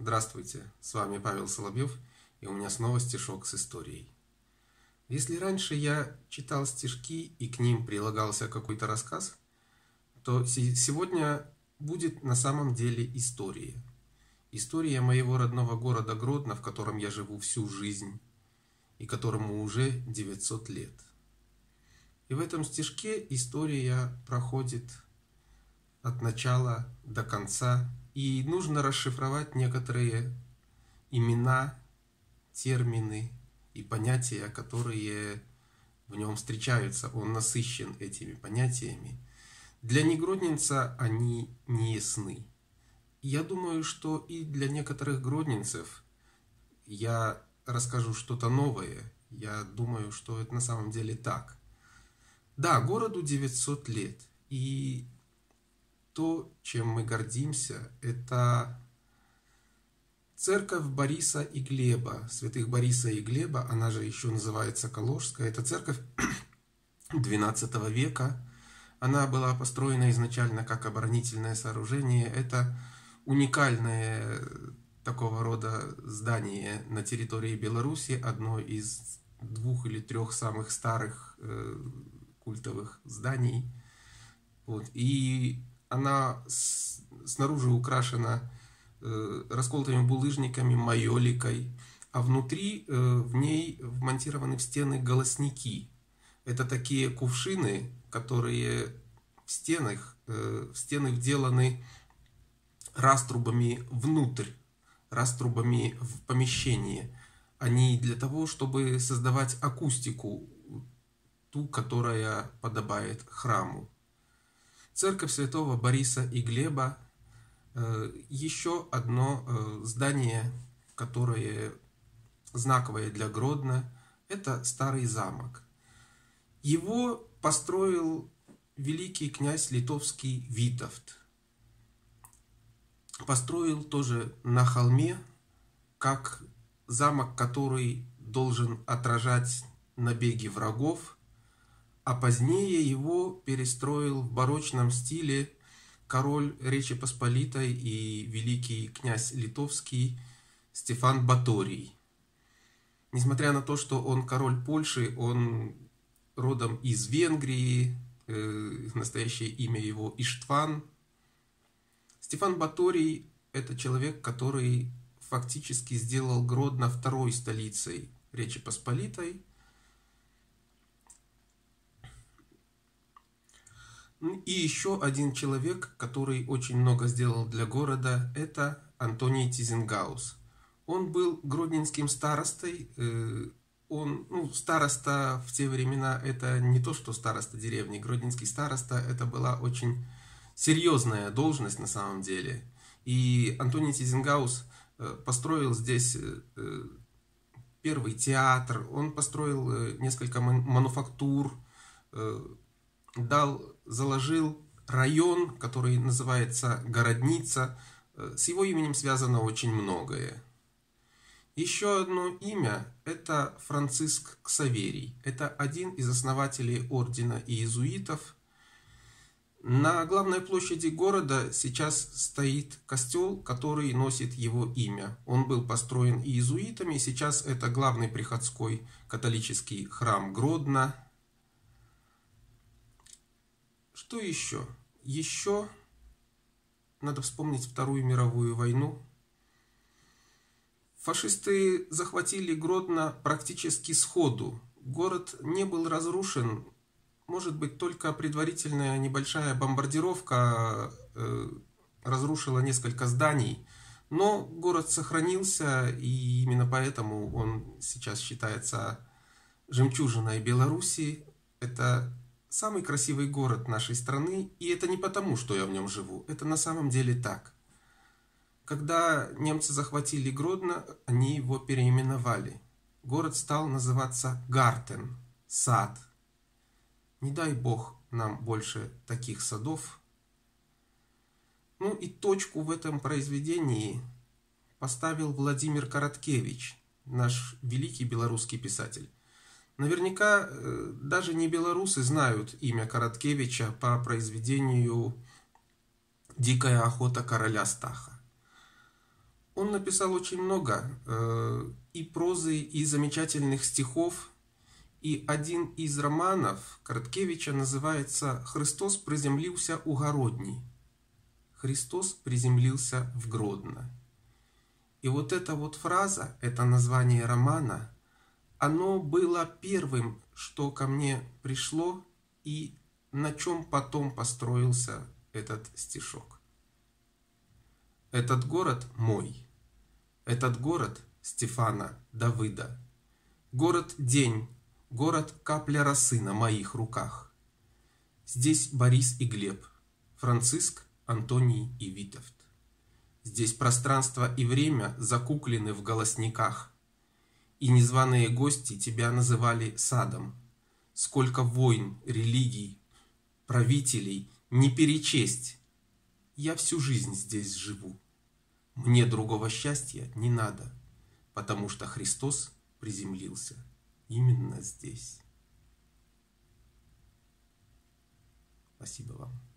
Здравствуйте, с вами Павел Соловьев, и у меня снова стишок с историей. Если раньше я читал стишки и к ним прилагался какой-то рассказ, то сегодня будет на самом деле история. История моего родного города Гродно, в котором я живу всю жизнь и которому уже 900 лет. И в этом стишке история проходит от начала до конца и нужно расшифровать некоторые имена, термины и понятия, которые в нем встречаются. Он насыщен этими понятиями. Для негродненца они не ясны. Я думаю, что и для некоторых гродненцев я расскажу что-то новое. Я думаю, что это на самом деле так. Да, городу 900 лет. И то, чем мы гордимся, это церковь Бориса и Глеба, святых Бориса и Глеба, она же еще называется Калужская. Это церковь XII века. Она была построена изначально как оборонительное сооружение. Это уникальное такого рода здание на территории Беларуси, одно из двух или трех самых старых э, культовых зданий. Вот. И она с, снаружи украшена э, расколотыми булыжниками, майоликой, а внутри э, в ней вмонтированы в стены голосники. Это такие кувшины, которые в стенах, э, в стены вделаны раструбами внутрь, раструбами в помещение. Они для того, чтобы создавать акустику, ту, которая подобает храму. Церковь святого Бориса и Глеба э, – еще одно э, здание, которое знаковое для Гродно, это старый замок. Его построил великий князь литовский Витовт. Построил тоже на холме, как замок, который должен отражать набеги врагов – а позднее его перестроил в барочном стиле король Речи Посполитой и великий князь литовский Стефан Баторий. Несмотря на то, что он король Польши, он родом из Венгрии, э, настоящее имя его Иштван. Стефан Баторий – это человек, который фактически сделал Гродно второй столицей Речи Посполитой – И еще один человек, который очень много сделал для города, это Антоний Тизенгаус. Он был гродненским старостой. Э, он, ну, староста в те времена, это не то, что староста деревни. Гродненский староста, это была очень серьезная должность на самом деле. И Антоний Тизенгаус э, построил здесь э, первый театр, он построил несколько мануфактур, дал заложил район, который называется Городница. Э, с его именем связано очень многое. Еще одно имя – это Франциск Ксаверий. Это один из основателей ордена иезуитов. На главной площади города сейчас стоит костел, который носит его имя. Он был построен иезуитами, сейчас это главный приходской католический храм Гродно – что еще? Еще надо вспомнить Вторую мировую войну. Фашисты захватили Гродно практически сходу. Город не был разрушен. Может быть, только предварительная небольшая бомбардировка э, разрушила несколько зданий. Но город сохранился, и именно поэтому он сейчас считается жемчужиной Беларуси. Это самый красивый город нашей страны, и это не потому, что я в нем живу, это на самом деле так. Когда немцы захватили Гродно, они его переименовали. Город стал называться Гартен, сад. Не дай бог нам больше таких садов. Ну и точку в этом произведении поставил Владимир Короткевич, наш великий белорусский писатель. Наверняка э, даже не белорусы знают имя Короткевича по произведению «Дикая охота короля Стаха». Он написал очень много э, и прозы, и замечательных стихов. И один из романов Короткевича называется «Христос приземлился у Городней». Христос приземлился в Гродно. И вот эта вот фраза, это название романа, оно было первым, что ко мне пришло и на чем потом построился этот стишок. Этот город мой. Этот город Стефана Давыда. Город день, город капля росы на моих руках. Здесь Борис и Глеб, Франциск, Антоний и Витовт. Здесь пространство и время закуклены в голосниках. И незваные гости тебя называли садом. Сколько войн, религий, правителей не перечесть. Я всю жизнь здесь живу. Мне другого счастья не надо, потому что Христос приземлился именно здесь. Спасибо вам.